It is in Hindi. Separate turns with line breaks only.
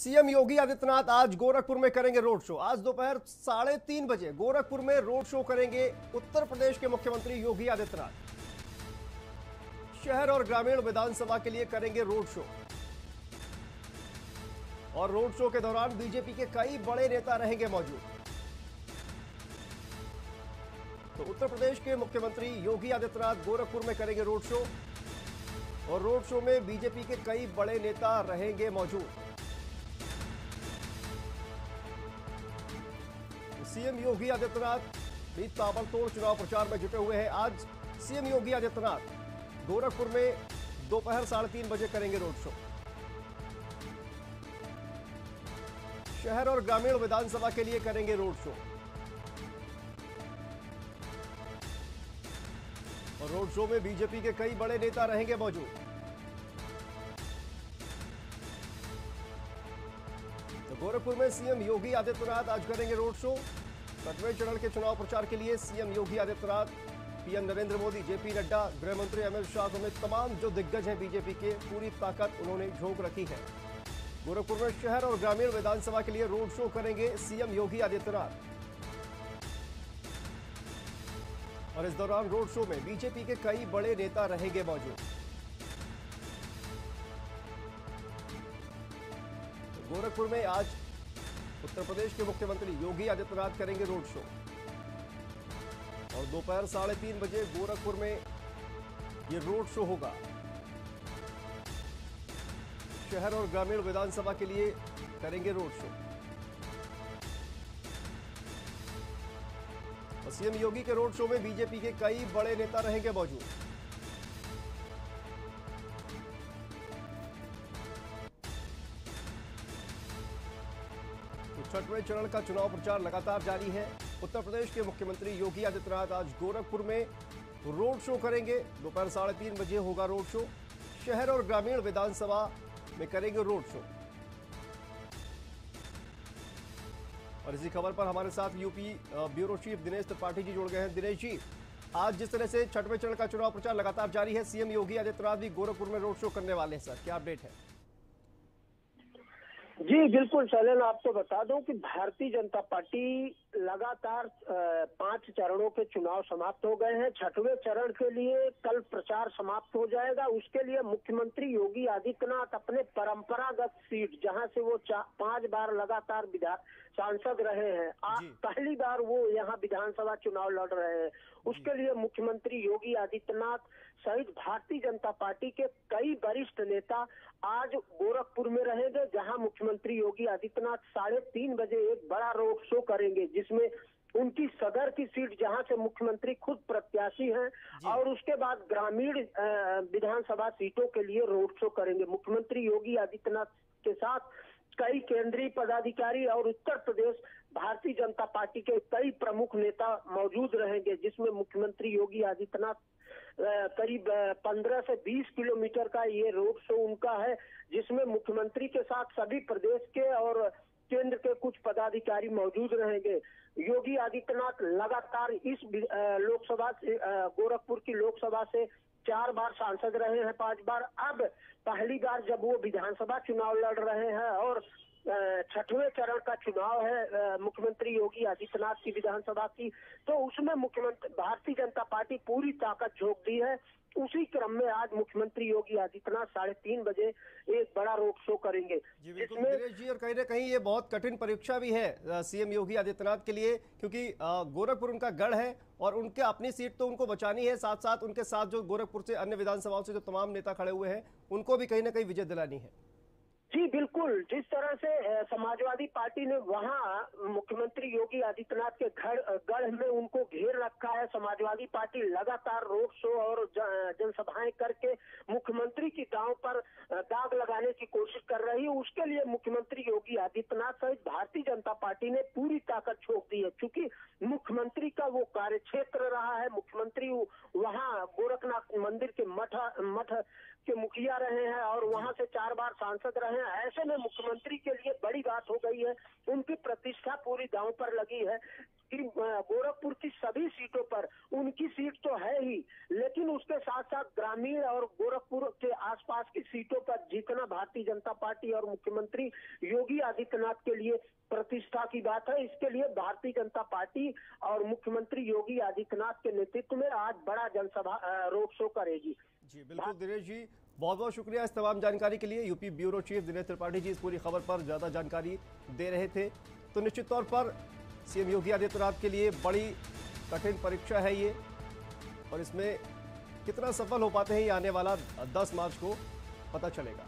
सीएम योगी आदित्यनाथ आज गोरखपुर में करेंगे रोड शो। आज दोपहर साढ़े तीन बजे गोरखपुर में रोड शो करेंगे उत्तर प्रदेश के मुख्यमंत्री योगी आदित्यनाथ। शहर और ग्रामीण विधानसभा के लिए करेंगे रोड शो। और रोड शो के दौरान बीजेपी के कई बड़े नेता रहेंगे मौजूद। तो उत्तर प्रदेश के मुख्यमंत्री योगी आदित्यनाथ गोरखपुर में करेंगे रोड शो। और रोड शो में बीजेपी के कई बड़े नेता रहेंगे मौजूद। सीएम योगी आदित्यनाथ भी ताबड़तोड़ चुनाव प्रचार में जुटे हुए हैं। आज सीएम योगी आदित्यनाथ गोरखपुर में दोपहर साढ़े तीन बजे करेंगे रोड शो। शहर और ग्रामीण विधानसभा के लिए करेंगे रोड शो। और रोड शो में बीजेपी के कई बड़े नेता रहेंगे मौजूद। गोरखपुर में सीएम योगी आदित्यनाथ आज करेंगे रोड शो। सतवें चरण के चुनाव प्रचार के लिए CM Yogi Adityanath, PM Narendra Modi, JP Nadda गृह मंत्री अमित शाह समेत तमाम जो दिग्गज हैं बीजेपी के, पूरी ताकत उन्होंने झोंक रखी है। गोरखपुर में शहर और ग्रामीण विधानसभा के लिए रोड शो करेंगे सीएम योगी आदित्यनाथ। और इस दौरान रोड शो में बीजेपी के कई बड़े नेता रहेंगे मौजूद। गोरखपुर में आज उत्तर प्रदेश के मुख्यमंत्री योगी आदित्यनाथ करेंगे रोड शो। और दोपहर साढ़े तीन बजे गोरखपुर में ये रोड शो होगा। शहर और ग्रामीण विधानसभा के लिए करेंगे रोड शो। सीएम योगी के रोड शो में बीजेपी के कई बड़े नेता रहेंगे मौजूद। छठवें चरण का चुनाव प्रचार लगातार जारी है। उत्तर प्रदेश के मुख्यमंत्री योगी आदित्यनाथ आज गोरखपुर में रोड शो करेंगे। दोपहर साढ़े तीन बजे होगा रोड शो। शहर और ग्रामीण विधानसभा में करेंगे रोड शो। और इसी खबर पर हमारे साथ UP bureau chief Dinesh Tripathi ji जुड़ गए हैं। दिनेश जी, आज जिस तरह से छठवें चरण का चुनाव प्रचार लगातार जारी है, सीएम योगी आदित्यनाथ भी गोरखपुर में रोड शो करने वाले हैं, सर। क्या अपडेट है?
जी बिल्कुल शैलन आपको बता दूँ कि भारतीय जनता पार्टी लगातार पाँच चरणों के चुनाव समाप्त हो गए हैं। छठवें चरण के लिए कल प्रचार समाप्त हो जाएगा। उसके लिए मुख्यमंत्री योगी आदित्यनाथ अपने परंपरागत सीट जहाँ से वो पाँच बार लगातार विधान सांसद रहे हैं। आज पहली बार वो यहाँ विधानसभा चुनाव लड़ रहे हैं। उसके लिए मुख्यमंत्री योगी आदित्यनाथ सहित भारतीय जनता पार्टी के कई वरिष्ठ नेता आज गोरखपुर में रहेंगे जहाँ मुख्यमंत्री योगी आदित्यनाथ साढ़े तीन बजे एक बड़ा रोड शो करेंगे। जिसमें उनकी सदर की सीट जहाँ से मुख्यमंत्री खुद प्रत्याशी हैं और उसके बाद ग्रामीण विधानसभा सीटों के लिए रोड शो करेंगे। मुख्यमंत्री योगी आदित्यनाथ के साथ कई केंद्रीय पदाधिकारी और उत्तर प्रदेश भारतीय जनता पार्टी के कई प्रमुख नेता मौजूद रहेंगे जिसमें मुख्यमंत्री योगी आदित्यनाथ करीब 15 से 20 किलोमीटर का ये रोड शो उनका है जिसमें मुख्यमंत्री के साथ सभी प्रदेश के और केंद्र के कुछ पदाधिकारी मौजूद रहेंगे। योगी आदित्यनाथ लगातार इस लोकसभा से गोरखपुर की लोकसभा से चार बार सांसद रहे हैं, पाँच बार। अब पहली बार जब वो विधानसभा चुनाव लड़ रहे हैं और छठवें चरण का चुनाव है मुख्यमंत्री योगी आदित्यनाथ की विधानसभा की। तो उसमें मुख्यमंत्री भारतीय जनता पार्टी पूरी ताकत झोंक दी है। उसी क्रम में आज मुख्यमंत्री योगी आदित्यनाथ साढ़े तीन बजे एक बड़ा रोड शो करेंगे।
जिसमें जी और कहीं ना कहीं ये बहुत कठिन परीक्षा भी है सीएम योगी आदित्यनाथ के लिए क्योंकि गोरखपुर उनका गढ़ है और उनके अपनी सीट तो उनको बचानी है साथ साथ उनके साथ जो गोरखपुर से अन्य विधानसभाओं से जो तमाम नेता खड़े हुए हैं उनको भी कहीं ना कहीं विजय दिलानी है।
जी, बिल्कुल। जिस तरह से समाजवादी पार्टी ने वहाँ मुख्यमंत्री योगी आदित्यनाथ के घर गढ़ में उनको घेर रखा है, समाजवादी पार्टी लगातार रोड शो और जनसभाएँ करके मुख्यमंत्री की गाँव पर दाग लगाने की कोशिश कर रही है। उसके लिए मुख्यमंत्री योगी आदित्यनाथ सहित भारतीय जनता पार्टी ने पूरी ताकत छोड़ दी है, क्योंकि मुख्यमंत्री का वो कार्य क्षेत्र रहा है। मुख्यमंत्री वहाँ गोरखनाथ मंदिर के मठ मठ के मुखिया रहे हैं और वहाँ से चार बार सांसद रहे हैं। ऐसे में मुख्यमंत्री के लिए बड़ी बात हो गई है। उनकी प्रतिष्ठा पूरी दांव पर लगी है कि गोरखपुर की सभी सीटों पर उनकी सीट तो है ही लेकिन उसके साथ साथ ग्रामीण और गोरखपुर के आसपास की सीटों पर जीतना भारतीय जनता पार्टी और मुख्यमंत्री योगी आदित्यनाथ के लिए प्रतिष्ठा की बात है। इसके लिए भारतीय जनता पार्टी और मुख्यमंत्री योगी आदित्यनाथ के नेतृत्व में आज बड़ा जनसभा रोड शो करेगी।
जी, बिल्कुल दिनेश जी बहुत बहुत शुक्रिया इस तमाम जानकारी के लिए। UP bureau chief Dinesh Tripathi ji इस पूरी खबर पर ज़्यादा जानकारी दे रहे थे। तो निश्चित तौर पर सीएम योगी आदित्यनाथ के लिए बड़ी कठिन परीक्षा है ये, और इसमें कितना सफल हो पाते हैं ये आने वाला 10 मार्च को पता चलेगा।